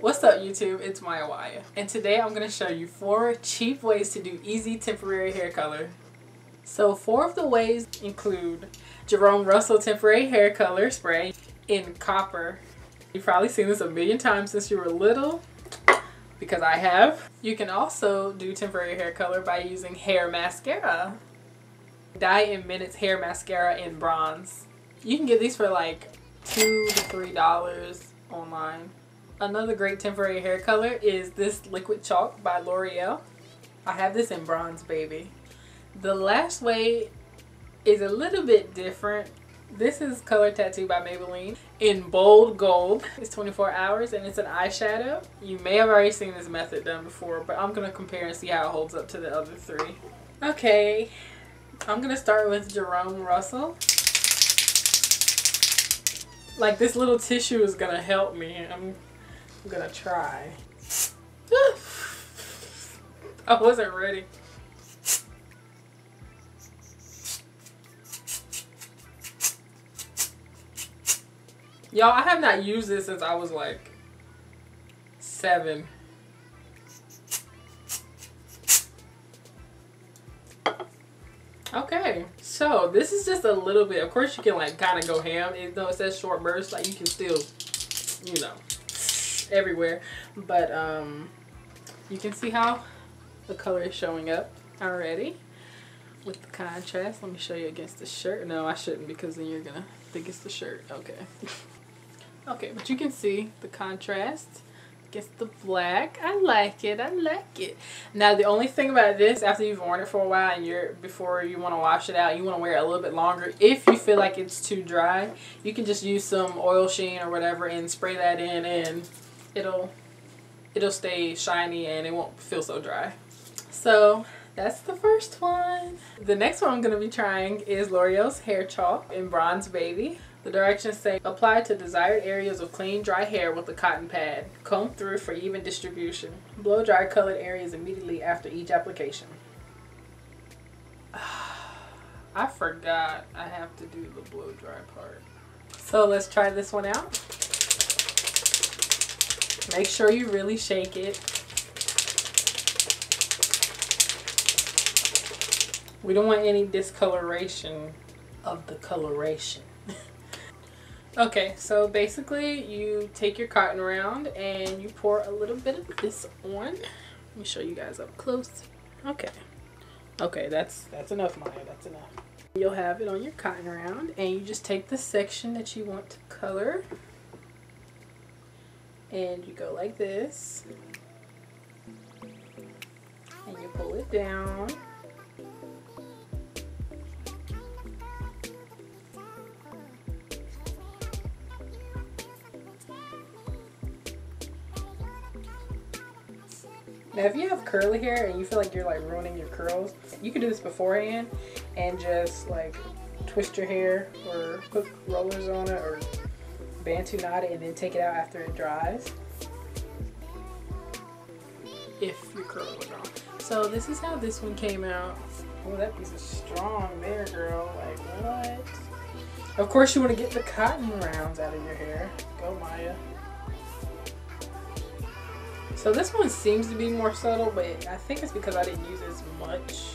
What's up YouTube? It's Maya Waya and today I'm going to show you four cheap ways to do easy temporary hair color. So four of the ways include Jerome Russell Temporary Hair Color Spray in copper. You've probably seen this a million times since you were little because I have. You can also do temporary hair color by using hair mascara. Dye in Minutes Hair Mascara in bronze. You can get these for like two to three dollars online. Another great temporary hair color is this liquid chalk by L'Oreal. I have this in bronze baby. The last way is a little bit different. This is Color Tattoo by Maybelline in bold gold. It's 24 hours and it's an eyeshadow. You may have already seen this method done before, but I'm going to compare and see how it holds up to the other three. Okay, I'm going to start with Jerome Russell. Like this little tissue is going to help me. I'm I'm gonna try. I wasn't ready. Y'all, I have not used this since I was like seven. Okay, so this is just a little bit. Of course, you can like kind of go ham, even though it says short burst. Like you can still, you know, everywhere. But um, you can see how the color is showing up already with the contrast. Let me show you against the shirt. No, I shouldn't because then you're gonna think it's the shirt. Okay. okay, but you can see the contrast against the black. I like it. I like it. Now the only thing about this, after you've worn it for a while and you're before you want to wash it out, you want to wear it a little bit longer. If you feel like it's too dry, you can just use some oil sheen or whatever and spray that in and it'll it'll stay shiny and it won't feel so dry. So that's the first one. The next one I'm going to be trying is L'Oreal's Hair Chalk in Bronze Baby. The directions say apply to desired areas of clean dry hair with a cotton pad. Comb through for even distribution. Blow dry colored areas immediately after each application. I forgot I have to do the blow dry part. So let's try this one out. Make sure you really shake it. We don't want any discoloration of the coloration. okay, so basically you take your cotton round and you pour a little bit of this on. Let me show you guys up close. Okay. Okay, that's that's enough, Maya. That's enough. You'll have it on your cotton round and you just take the section that you want to color and you go like this. And you pull it down. Now if you have curly hair and you feel like you're like ruining your curls, you can do this beforehand and just like twist your hair or put rollers on it or bantu knot it and then take it out after it dries if your curl was wrong. So this is how this one came out. Oh, that piece is strong there, girl. Like, what? Of course, you want to get the cotton rounds out of your hair. Go, Maya. So this one seems to be more subtle, but I think it's because I didn't use as much.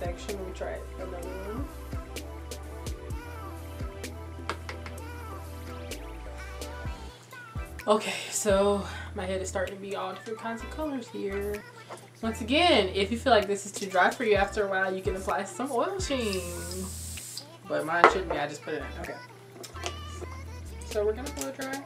Section. Me try another one. Okay, so my head is starting to be all different kinds of colors here. Once again, if you feel like this is too dry for you after a while, you can apply some oil sheen. But mine shouldn't be, I just put it in. Okay. So we're gonna blow dry.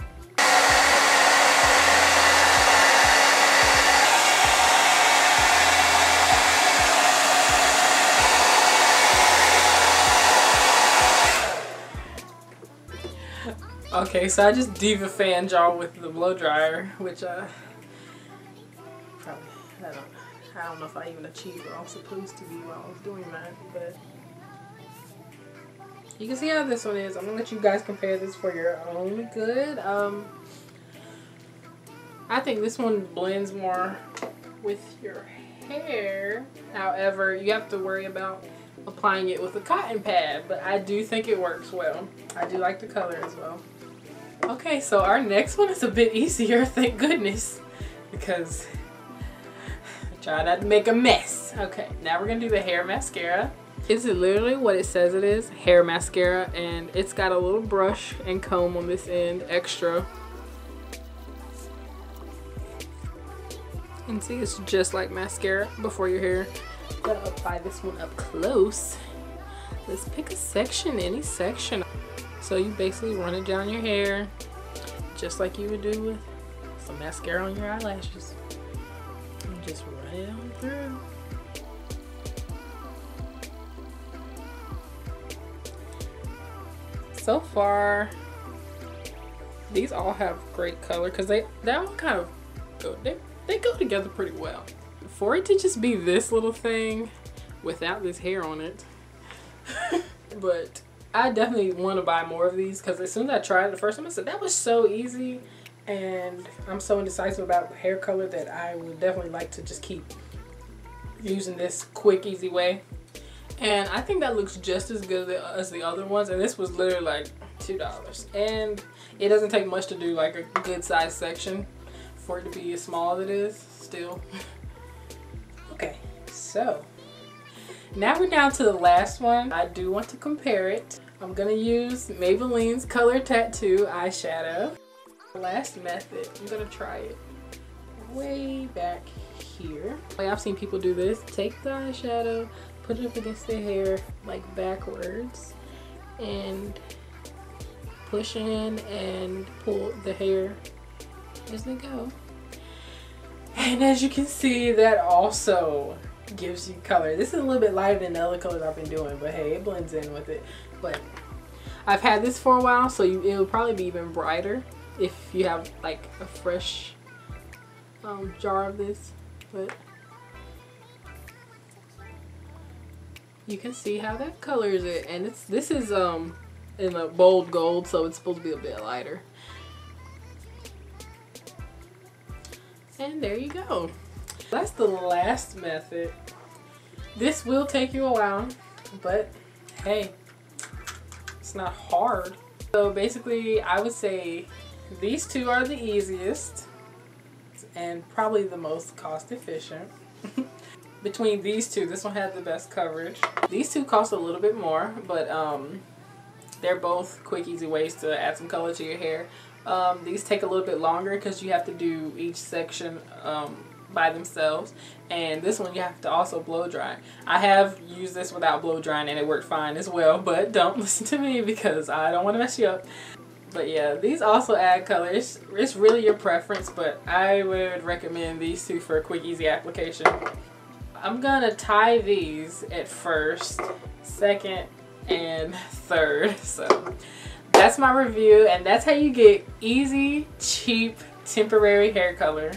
Okay, so I just diva fan y'all with the blow dryer, which uh probably I don't I don't know if I even achieved what I was supposed to be while I was doing that, but you can see how this one is. I'm gonna let you guys compare this for your own good. Um I think this one blends more with your hair. However, you have to worry about applying it with a cotton pad, but I do think it works well. I do like the color as well. Okay, so our next one is a bit easier, thank goodness, because I tried not to make a mess. Okay, now we're gonna do the hair mascara. This Is it literally what it says it is? Hair mascara, and it's got a little brush and comb on this end, extra. And see, it's just like mascara before your hair. Gonna apply this one up close. Let's pick a section, any section. So you basically run it down your hair, just like you would do with some mascara on your eyelashes. And just run it on through. So far, these all have great color because they, they all kind of go, they, they go together pretty well. For it to just be this little thing without this hair on it, but I definitely want to buy more of these because as soon as I tried it the first time, I said that was so easy. And I'm so indecisive about hair color that I would definitely like to just keep using this quick, easy way. And I think that looks just as good as the other ones. And this was literally like $2. And it doesn't take much to do like a good size section for it to be as small as it is still. okay, so now we're down to the last one. I do want to compare it. I'm gonna use Maybelline's Color Tattoo eyeshadow. Last method, I'm gonna try it way back here. I've seen people do this. Take the eyeshadow, put it up against their hair like backwards and push in and pull the hair as they go. And as you can see, that also gives you color. This is a little bit lighter than the other colors I've been doing, but hey, it blends in with it. But I've had this for a while, so you, it'll probably be even brighter if you have like a fresh um, jar of this. But you can see how that colors it, and it's this is um in a bold gold, so it's supposed to be a bit lighter. And there you go. That's the last method. This will take you a while, but hey, it's not hard. So basically, I would say these two are the easiest and probably the most cost efficient. Between these two, this one had the best coverage. These two cost a little bit more, but um, they're both quick, easy ways to add some color to your hair. Um, these take a little bit longer because you have to do each section um, by themselves and this one you have to also blow dry. I have used this without blow drying and it worked fine as well but don't listen to me because I don't want to mess you up. But yeah, these also add color. It's, it's really your preference but I would recommend these two for a quick easy application. I'm gonna tie these at first, second, and third. So that's my review and that's how you get easy, cheap, temporary hair color